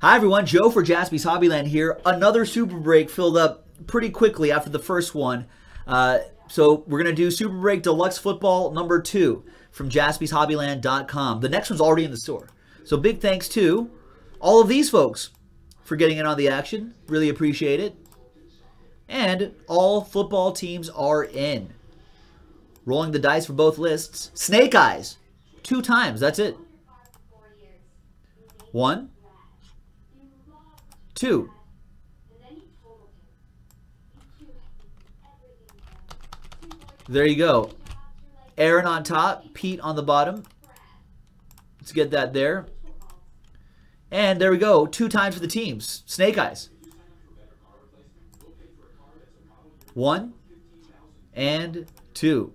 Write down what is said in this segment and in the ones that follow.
Hi everyone, Joe for Jaspy's Hobbyland here. Another super break filled up pretty quickly after the first one. Uh, so we're going to do Super Break Deluxe Football number two from jaspyshobbyland.com. The next one's already in the store. So big thanks to all of these folks for getting in on the action. Really appreciate it. And all football teams are in. Rolling the dice for both lists. Snake Eyes. Two times. That's it. One. Two. There you go. Aaron on top, Pete on the bottom. Let's get that there. And there we go. Two times for the teams. Snake Eyes. One and two.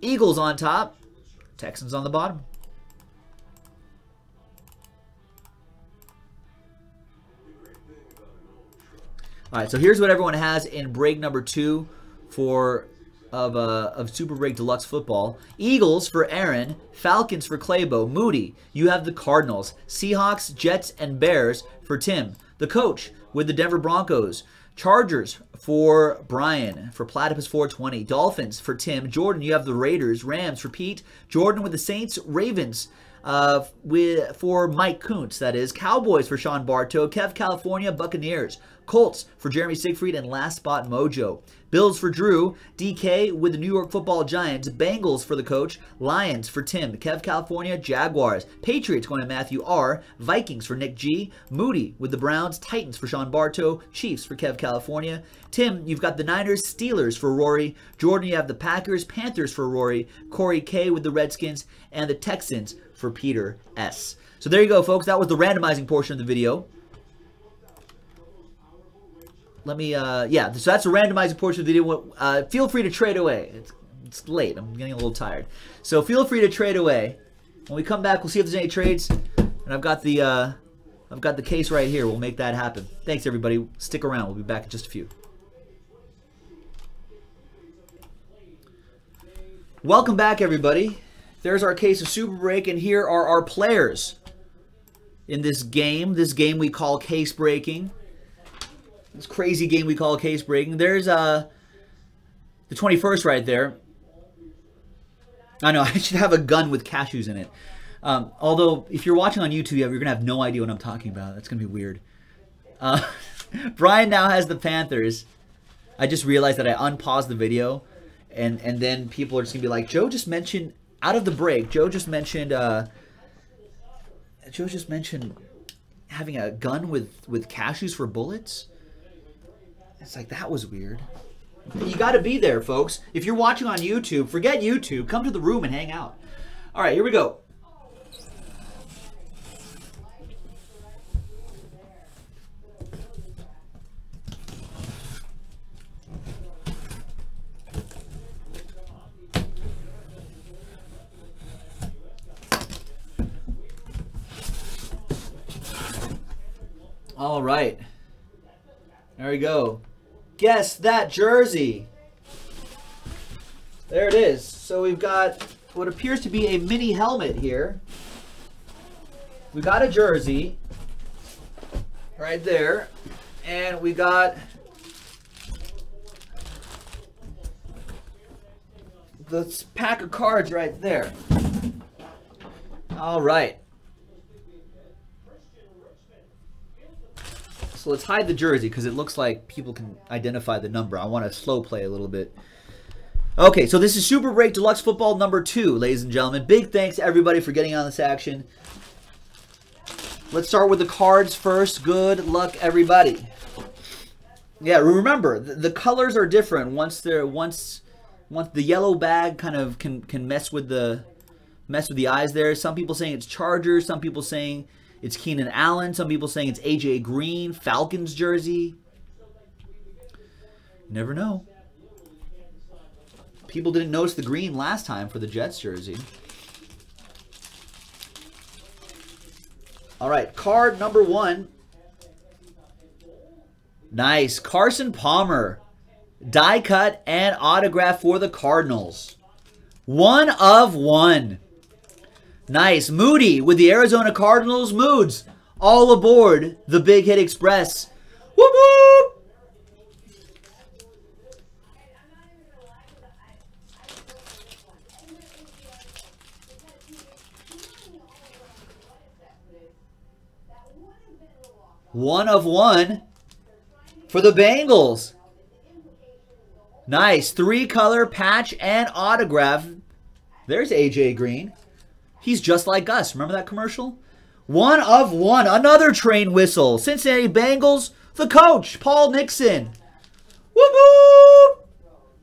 Eagles on top. Texans on the bottom. All right, so here's what everyone has in break number two for of uh, of Super Break Deluxe football. Eagles for Aaron, Falcons for Claybo, Moody. You have the Cardinals, Seahawks, Jets, and Bears for Tim. The coach with the Denver Broncos. Chargers for Brian for Platypus 420. Dolphins for Tim. Jordan, you have the Raiders. Rams for Pete. Jordan with the Saints. Ravens uh, with for Mike Kuntz, that is. Cowboys for Sean Bartow. Kev California. Buccaneers. Colts for Jeremy Siegfried and Last Spot Mojo. Bills for Drew. DK with the New York Football Giants. Bengals for the coach. Lions for Tim. Kev California. Jaguars. Patriots going to Matthew R. Vikings for Nick G. Moody with the Browns. Titans for Sean Bartow. Chiefs for Kev California. Tim, you've got the Niners. Steelers for Rory. Jordan, you have the Packers. Panthers for Rory. Corey K with the Redskins. And the Texans for Peter S. So there you go, folks. That was the randomizing portion of the video let me, uh, yeah, so that's a randomizing portion of the video. Uh, feel free to trade away. It's, it's late. I'm getting a little tired. So feel free to trade away. When we come back, we'll see if there's any trades. And I've got the, uh, I've got the case right here. We'll make that happen. Thanks, everybody. Stick around. We'll be back in just a few. Welcome back, everybody. There's our case of Super Break, and here are our players in this game. This game we call case breaking. This crazy game we call case breaking. There's uh, the 21st right there. I know, I should have a gun with cashews in it. Um, although, if you're watching on YouTube, you're going to have no idea what I'm talking about. That's going to be weird. Uh, Brian now has the Panthers. I just realized that I unpaused the video, and, and then people are just going to be like, Joe just mentioned, out of the break, Joe just mentioned, uh, Joe just mentioned having a gun with, with cashews for bullets. It's like, that was weird. You got to be there, folks. If you're watching on YouTube, forget YouTube. Come to the room and hang out. All right, here we go. All right. There we go. Guess that jersey. There it is. So we've got what appears to be a mini helmet here. We got a jersey right there. And we got the pack of cards right there. All right. Let's hide the jersey because it looks like people can identify the number. I want to slow play a little bit. Okay, so this is Super Break Deluxe Football number two, ladies and gentlemen. Big thanks everybody for getting on this action. Let's start with the cards first. Good luck, everybody. Yeah, remember the, the colors are different. Once they're once once the yellow bag kind of can can mess with the mess with the eyes there. Some people saying it's Chargers. Some people saying it's Keenan Allen. Some people saying it's AJ Green, Falcons jersey. never know. People didn't notice the green last time for the Jets jersey. All right, card number one. Nice. Carson Palmer. Die cut and autograph for the Cardinals. One of one. Nice. Moody with the Arizona Cardinals. Moods. All aboard the Big Hit Express. Whoop whoop! One of one for the Bengals. Nice. Three color patch and autograph. There's AJ Green. He's just like us. Remember that commercial? One of one. Another train whistle. Cincinnati Bengals. The coach, Paul Nixon. Whoop!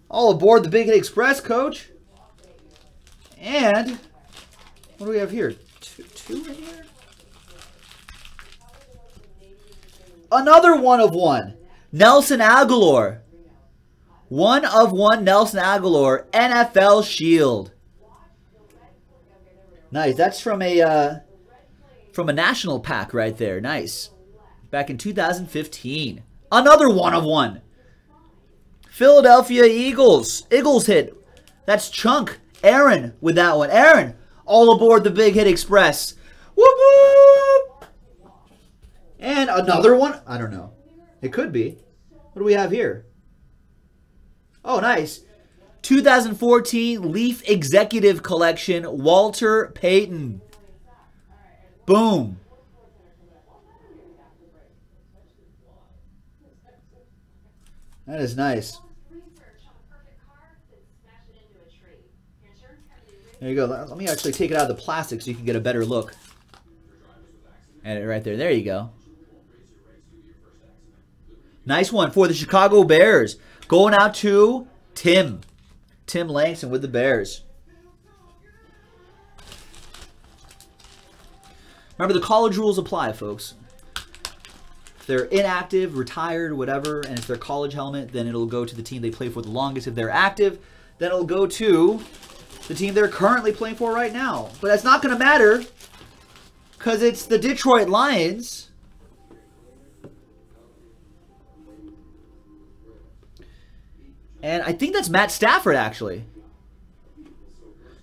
All aboard the Big Hit Express, coach. And what do we have here? Two, two in here? Another one of one. Nelson Agholor. One of one Nelson Agholor, NFL Shield. Nice. That's from a uh, from a national pack right there. Nice. Back in 2015. Another one of one. Philadelphia Eagles. Eagles hit. That's Chunk. Aaron with that one. Aaron, all aboard the Big Hit Express. Whoop whoop. And another one. I don't know. It could be. What do we have here? Oh, nice. 2014 Leaf Executive Collection, Walter Payton. Boom. That is nice. There you go. Let me actually take it out of the plastic so you can get a better look at it right there. There you go. Nice one for the Chicago Bears. Going out to Tim. Tim Langston with the Bears. Remember, the college rules apply, folks. If they're inactive, retired, whatever, and it's their college helmet, then it'll go to the team they play for the longest. If they're active, then it'll go to the team they're currently playing for right now. But that's not going to matter because it's the Detroit Lions. And I think that's Matt Stafford, actually.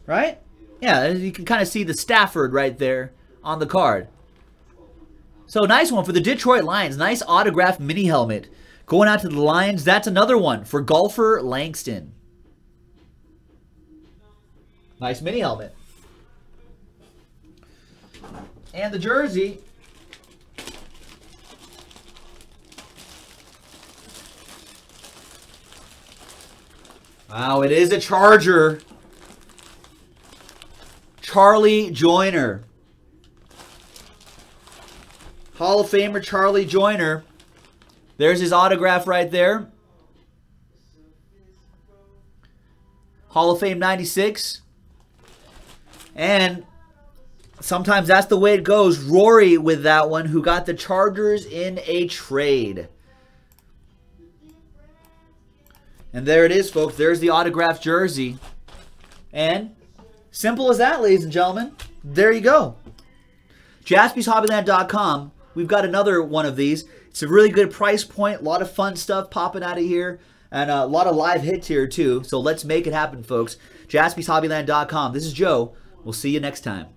Right? Yeah, you can kind of see the Stafford right there on the card. So nice one for the Detroit Lions. Nice autographed mini helmet. Going out to the Lions, that's another one for golfer Langston. Nice mini helmet. And the jersey. Wow, it is a Charger. Charlie Joiner. Hall of Famer Charlie Joiner. There's his autograph right there. Hall of Fame 96. And sometimes that's the way it goes. Rory with that one, who got the Chargers in a trade. And there it is, folks. There's the autographed jersey. And simple as that, ladies and gentlemen. There you go. JaspysHobbyland.com. We've got another one of these. It's a really good price point. A lot of fun stuff popping out of here. And a lot of live hits here, too. So let's make it happen, folks. JaspysHobbyland.com. This is Joe. We'll see you next time.